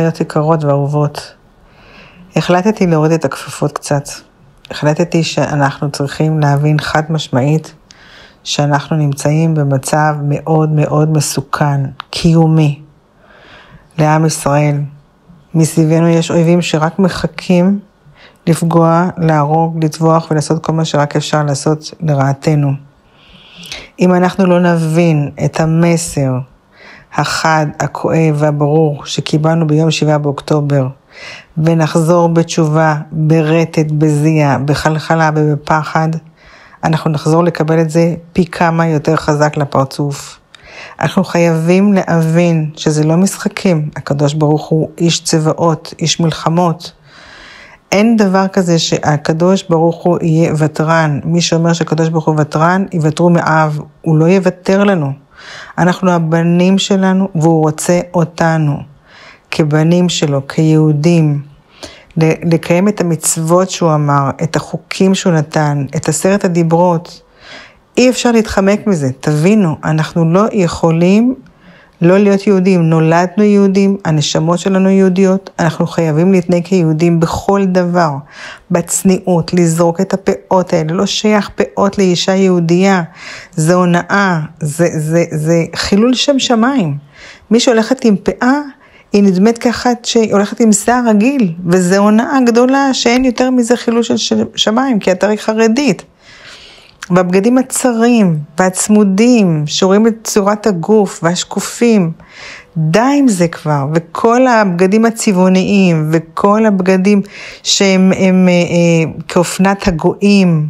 חיות יקרות ואהובות, החלטתי להוריד את הכפפות קצת. החלטתי שאנחנו צריכים להבין חד משמעית שאנחנו נמצאים במצב מאוד מאוד מסוכן, קיומי, לעם ישראל. מסביבנו יש אויבים שרק מחכים לפגוע, להרוג, לטבוח ולעשות כל מה שרק אפשר לעשות לרעתנו. אם אנחנו לא נבין את המסר החד, הכואב והברור שקיבלנו ביום 7 באוקטובר, ונחזור בתשובה, ברטט, בזיע, בחלחלה ובפחד, אנחנו נחזור לקבל את זה פי כמה יותר חזק לפרצוף. אנחנו חייבים להבין שזה לא משחקים, הקדוש ברוך הוא איש צבאות, איש מלחמות. אין דבר כזה שהקדוש ברוך הוא יהיה ותרן. מי שאומר שהקדוש ברוך הוא ותרן, יוותרו מאב, הוא לא יוותר לנו. אנחנו הבנים שלנו והוא רוצה אותנו כבנים שלו, כיהודים. לקיים את המצוות שהוא אמר, את החוקים שהוא נתן, את עשרת הדיברות. אי אפשר להתחמק מזה, תבינו, אנחנו לא יכולים לא להיות יהודים. נולדנו יהודים, הנשמות שלנו יהודיות, אנחנו חייבים להתנהג כיהודים בכל דבר, בצניעות, לזרוק את הפאות האלה, לא שייך פאות לאישה יהודייה, זה הונאה, זה, זה, זה חילול שם שמיים. מי שהולכת עם פאה, היא נדמת כאחת שהולכת עם שיער רגיל, וזו הונאה גדולה שאין יותר מזה חילול של שמיים, כי את הרי חרדית. והבגדים הצרים והצמודים, שרואים את צורת הגוף והשקופים, די עם זה כבר, וכל הבגדים הצבעוניים, וכל הבגדים שהם הם, אה, אה, כאופנת הגויים,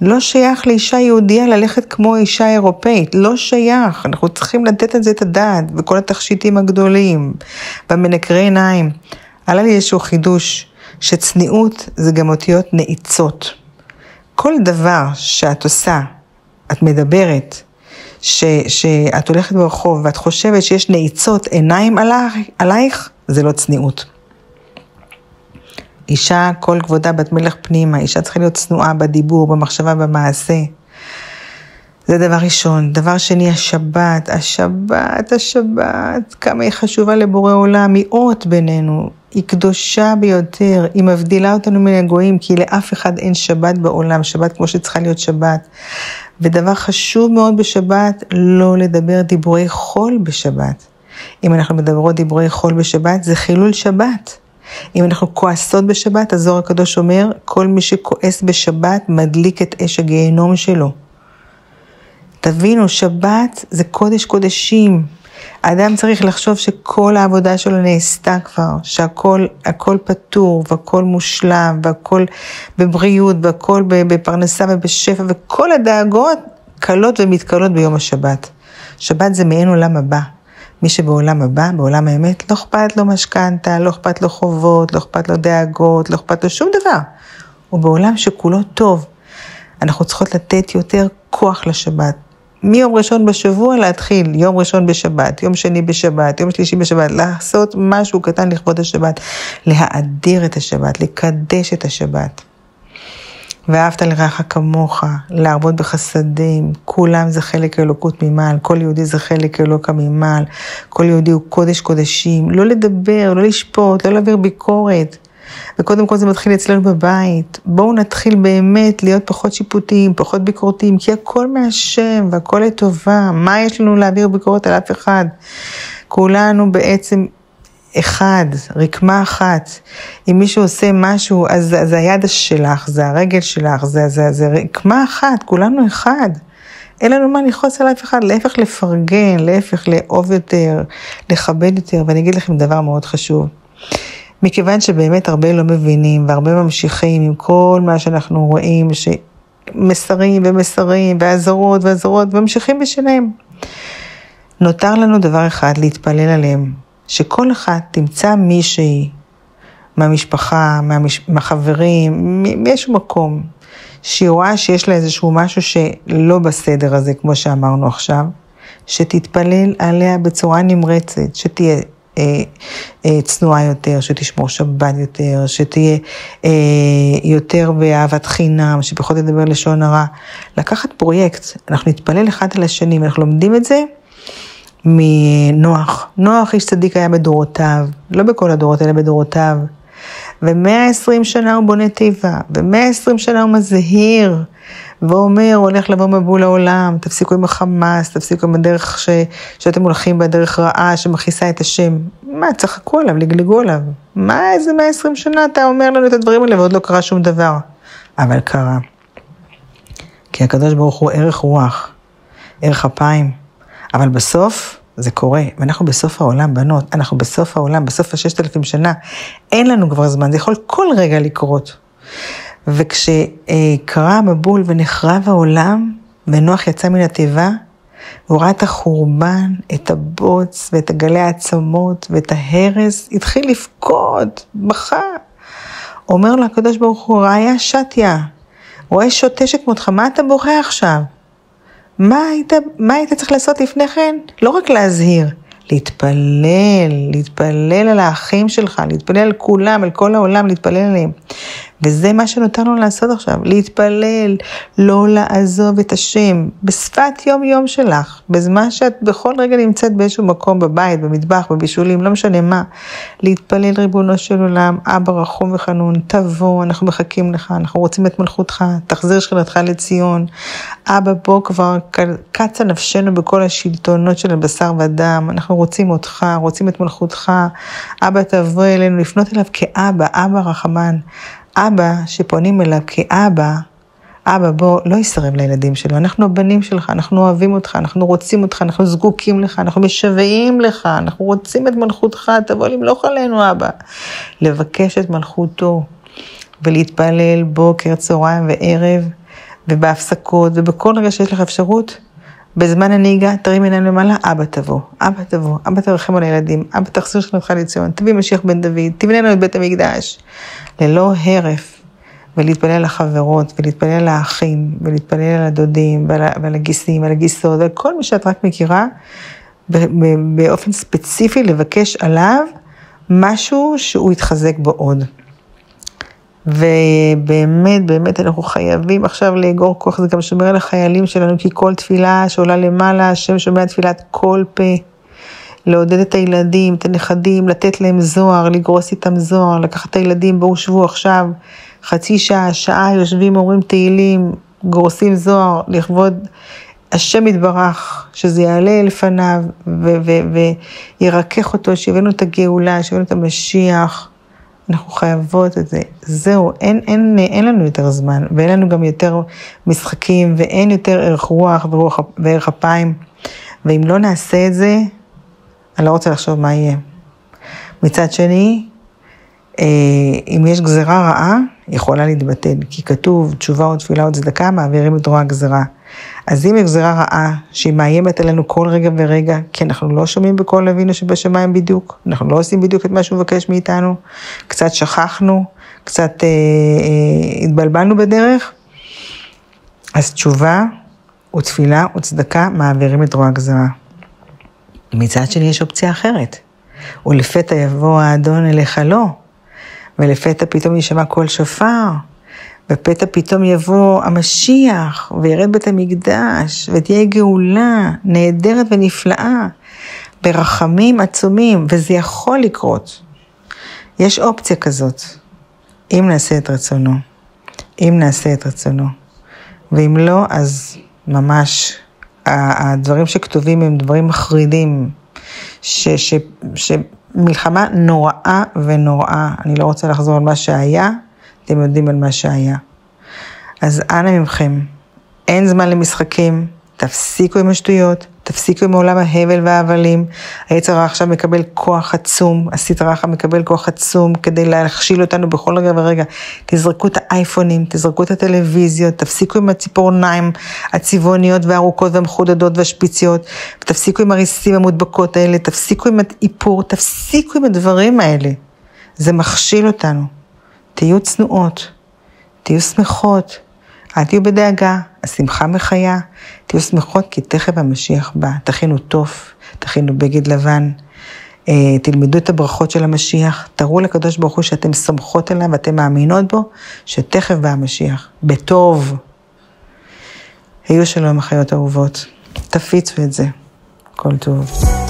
לא שייך לאישה יהודייה ללכת כמו אישה אירופאית, לא שייך, אנחנו צריכים לתת על זה את הדעת, וכל התכשיטים הגדולים, והמנקרי עיניים. עלה לי איזשהו חידוש, שצניעות זה גם אותיות נעיצות. כל דבר שאת עושה, את מדברת, ש, שאת הולכת ברחוב ואת חושבת שיש נעיצות עיניים עלייך, זה לא צניעות. אישה, כל כבודה בת מלך פנימה, אישה צריכה להיות צנועה בדיבור, במחשבה, במעשה. זה דבר ראשון. דבר שני, השבת, השבת, השבת, כמה היא חשובה לבורא עולם, היא אות בינינו, היא קדושה ביותר, היא מבדילה אותנו מן הגויים, כי לאף אחד אין שבת בעולם, שבת כמו שצריכה להיות שבת. ודבר חשוב מאוד בשבת, לא לדבר דיבורי חול בשבת. אם אנחנו מדברות דיבורי חול בשבת, זה חילול שבת. אם אנחנו כועסות בשבת, הזוהר הקדוש אומר, כל מי שכועס בשבת מדליק את אש הגיהנום שלו. תבינו, שבת זה קודש קודשים. האדם צריך לחשוב שכל העבודה שלו נעשתה כבר, שהכל הכל פתור והכל מושלם והכל בבריאות והכל בפרנסה ובשפע וכל הדאגות קלות ומתקלות ביום השבת. שבת זה מעין עולם הבא. מי שבעולם הבא, בעולם האמת, לא אכפת לו משכנתה, לא אכפת לו חובות, לא אכפת לו דאגות, לא אכפת לו שום דבר. הוא בעולם שכולו טוב. אנחנו צריכות לתת יותר כוח לשבת. מיום ראשון בשבוע להתחיל, יום ראשון בשבת, יום שני בשבת, יום שלישי בשבת, לעשות משהו קטן לכבוד השבת, להאדיר את השבת, לקדש את השבת. ואהבת לרעך כמוך, להרבות בחסדים, כולם זה חלק אלוקות ממעל, כל יהודי זה חלק אלוקה ממעל, כל יהודי הוא קודש קודשים, לא לדבר, לא לשפוט, לא להעביר ביקורת. וקודם כל זה מתחיל אצלנו בבית. בואו נתחיל באמת להיות פחות שיפוטיים, פחות ביקורתיים, כי הכל מהשם והכל לטובה. מה יש לנו להעביר ביקורת על אף אחד? כולנו בעצם אחד, רקמה אחת. אם מישהו עושה משהו, אז זה היד שלך, זה הרגל שלך, זה, זה, זה רקמה אחת, כולנו אחד. אין לנו מה לכעוס על אף אחד, להפך לפרגן, להפך לאהוב יותר, לכבד יותר, ואני אגיד לכם דבר מאוד חשוב. מכיוון שבאמת הרבה לא מבינים והרבה ממשיכים עם כל מה שאנחנו רואים, שמסרים ומסרים ואזהרות ואזהרות, וממשיכים בשלהם. נותר לנו דבר אחד, להתפלל עליהם, שכל אחד תמצא מישהי מהמשפחה, מהמש... מהחברים, מאיזשהו מקום, שהיא רואה שיש לה איזשהו משהו שלא בסדר הזה, כמו שאמרנו עכשיו, שתתפלל עליה בצורה נמרצת, שתהיה צנועה יותר, שתשמור שבת יותר, שתהיה אה, יותר באהבת חינם, שפחות תדבר לשון הרע. לקחת פרויקט, אנחנו נתפלל אחד על השני, אנחנו לומדים את זה, מנוח. נוח איש צדיק היה בדורותיו, לא בכל הדורות אלא בדורותיו. ו-120 שנה הוא בונה תיבה, ו-120 שנה הוא מזהיר, ואומר, הולך לבוא מבול העולם, תפסיקו עם החמאס, תפסיקו עם הדרך ש... שאתם הולכים בדרך רעה שמכעיסה את השם. מה, צחקו עליו, לגלגו עליו. מה, איזה 120 שנה אתה אומר לנו את הדברים האלה ועוד לא קרה שום דבר. אבל קרה. כי הקדוש ברוך הוא ערך רוח, ערך אפיים, אבל בסוף זה קורה, ואנחנו בסוף העולם, בנות, אנחנו בסוף העולם, בסוף הששת אלפים שנה, אין לנו כבר זמן, זה יכול כל רגע לקרות. וכשקרה המבול ונחרב העולם, ונוח יצא מן התיבה, והוא ראה את החורבן, את הבוץ ואת הגלי העצמות ואת ההרס, התחיל לבכות, בכה. אומר לו הקדוש ברוך הוא, ראיה שתיה, רואה שוטה שכמותך, מה אתה בוכה עכשיו? מה היית, מה היית צריך לעשות לפני כן? לא רק להזהיר, להתפלל, להתפלל על האחים שלך, להתפלל על כולם, על כל העולם, להתפלל עליהם. וזה מה שנותר לנו לעשות עכשיו, להתפלל, לא לעזוב את השם, בשפת יום-יום שלך, בזמן שאת בכל רגע נמצאת באיזשהו מקום, בבית, במטבח, בבישולים, לא משנה מה, להתפלל ריבונו של עולם, אבא רחום וחנון, תבוא, אנחנו מחכים לך, אנחנו רוצים את מלכותך, תחזיר שכנתך לציון. אבא, בוא כבר קצה נפשנו בכל השלטונות של הבשר והדם, אנחנו רוצים אותך, רוצים את מלכותך. אבא, תבוא אלינו, לפנות אליו כאבא, אבא רחמן. אבא שפונים אליו כאבא, אבא בוא, לא יסרב לילדים שלו, אנחנו הבנים שלך, אנחנו אוהבים אותך, אנחנו רוצים אותך, אנחנו זקוקים לך, אנחנו משוועים לך, אנחנו רוצים את מלכותך, תבוא למלוך עלינו אבא. לבקש את מלכותו ולהתפלל בוקר, צהריים וערב, ובהפסקות, ובכל רגע שיש לך אפשרות, בזמן הנהיגה, תרים עיניים למעלה, אבא תבוא, אבא תבוא, אבא תרחם על הילדים, אבא תחזיר שלך לציון, תביא משיח בן דוד, תבנה לנו את בית המקדש. ללא הרף, ולהתפלל לחברות, ולהתפלל לאחים, ולהתפלל על הדודים, ועל, ועל הגיסים, מי שאת רק מכירה, באופן ספציפי לבקש עליו משהו שהוא יתחזק בו עוד. ובאמת, באמת אנחנו חייבים עכשיו לאגור כוח, זה גם שומר על החיילים שלנו, כי כל תפילה שעולה למעלה, השם שומע תפילת כל פה. לעודד את הילדים, את הנכדים, לתת להם זוהר, לגרוס איתם זוהר, לקחת את הילדים, בואו שבו עכשיו, חצי שעה, שעה, יושבים, אומרים תהילים, גורסים זוהר, לכבוד השם יתברך, שזה יעלה לפניו וירכך אותו, שיבינו את הגאולה, שיבינו את המשיח. אנחנו חייבות את זה. זהו, אין, אין, אין לנו יותר זמן, ואין לנו גם יותר משחקים, ואין יותר ערך רוח ורוח, וערך אפיים. ואם לא נעשה את זה, אני לא רוצה לחשוב מה יהיה. מצד שני, אה, אם יש גזרה רעה, יכולה להתבטל, כי כתוב תשובה או תפילה או צדקה מעבירים את רוע הגזרה. אז אם יש גזרה רעה שהיא מאיימת עלינו כל רגע ורגע, כי אנחנו לא שומעים בקול אבינו שבשמיים בדיוק, אנחנו לא עושים בדיוק את מה שהוא מבקש מאיתנו, קצת שכחנו, קצת אה, אה, התבלבלנו בדרך, אז תשובה ותפילה וצדקה מעבירים את רוע הגזרה. מצד שני יש אופציה אחרת. ולפתע יבוא האדון אליך לא, ולפתע פתאום יישמע קול שופר, ופתע פתאום יבוא המשיח, וירד בית המקדש, ותהיה גאולה נהדרת ונפלאה, ברחמים עצומים, וזה יכול לקרות. יש אופציה כזאת, אם נעשה את רצונו. אם נעשה את רצונו. ואם לא, אז ממש הדברים שכתובים הם דברים מחרידים, ש, ש, שמלחמה נוראה ונוראה. אני לא רוצה לחזור על מה שהיה, אתם יודעים על מה שהיה. אז אנא מכם, אין זמן למשחקים, תפסיקו עם השטויות, תפסיקו עם עולם ההבל וההבלים. היצר עכשיו מקבל כוח עצום, הסטרה הרע מקבל כוח עצום כדי להכשיל אותנו בכל רגע ורגע. תזרקו את האייפונים, תזרקו את הטלוויזיות, תפסיקו עם הציפורניים הצבעוניות והארוכות והמחודדות והשפיציות, תפסיקו עם הריסים המודבקות האלה, תפסיקו עם האיפור, תפסיקו עם הדברים האלה. זה מכשיל אותנו. תהיו צנועות, תהיו שמחות. אל תהיו בדאגה, השמחה מחיה, תהיו שמחות כי תכף המשיח בא. תכינו תוף, תכינו בגד לבן, אה, תלמדו את הברכות של המשיח, תראו לקדוש ברוך הוא שאתם סומכות עליו ואתם מאמינות בו, שתכף בא המשיח, בטוב. היו שלום החיות אהובות, תפיצו את זה. כל טוב.